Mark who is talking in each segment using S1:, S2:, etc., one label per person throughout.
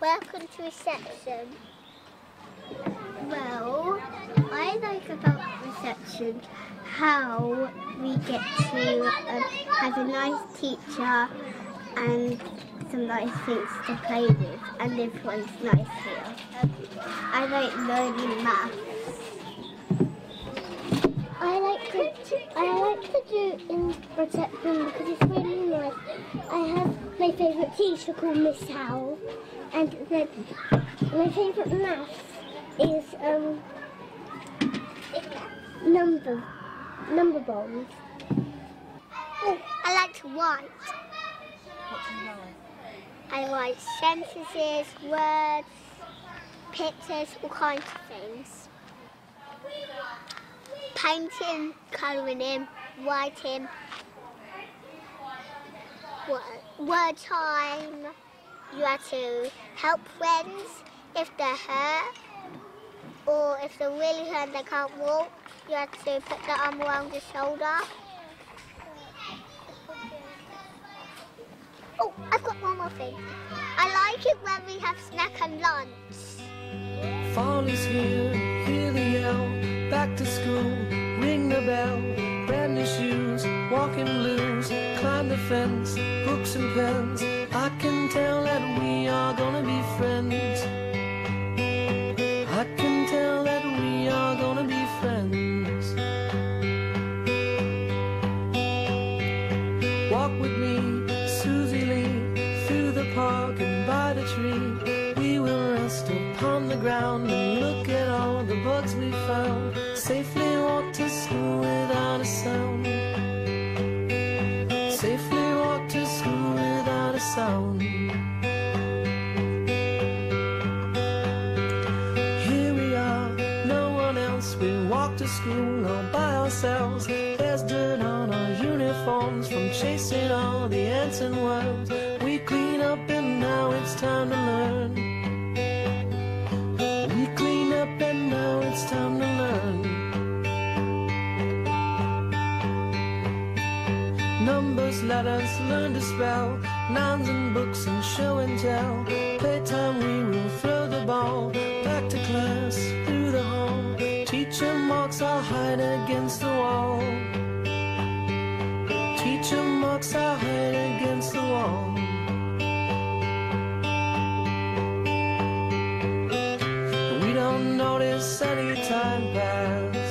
S1: Welcome to reception.
S2: Well, I like about reception how we get to um, have a nice teacher and some nice things to play with, and everyone's nice here. I like learning maths.
S1: I like to I like to do in reception because it's really nice. My favourite teacher called Miss Howell, and then my favourite maths is um number number bonds. Oh, I like to write.
S3: What do you?
S1: I write sentences, words, pictures, all kinds of things. Painting, colouring in, writing, word, time. You have to help friends if they're hurt, or if they're really hurt and they can't walk. You have to put the arm around the shoulder. Oh, I've got one more thing. I like it when we have snack and lunch.
S4: Fall is here, hear the yell, back to school, ring the bell, brand new shoes, walking blues, climb the fence, books and pens. I can tell that we are gonna be friends. I can tell that we are gonna be friends. Walk with me, Suzy Lee, through the park and by the tree. We will rest upon the ground and look at all the bugs we found. Safely walk to school walk to school all by ourselves. There's dirt on our uniforms from chasing all the ants and worms. We clean up and now it's time to learn. We clean up and now it's time to learn. Numbers, letters, learn to spell. Nouns and books and show and tell. Playtime, we will throw the ball. Hide against the wall. Teacher marks our hide against the wall. We don't notice any time pass.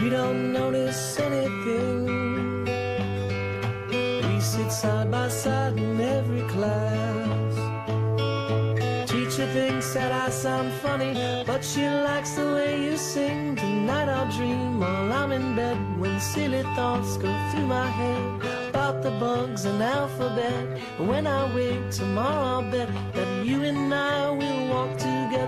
S4: We don't notice anything. We sit side by side in every class. That I sound funny, but she likes the way you sing. Tonight I'll dream while I'm in bed when silly thoughts go through my head about the bugs and alphabet. When I wake tomorrow, I'll bet that you and I will walk together